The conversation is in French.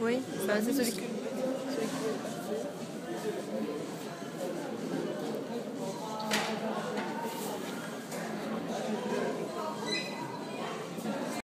Oui, bah, c'est celui.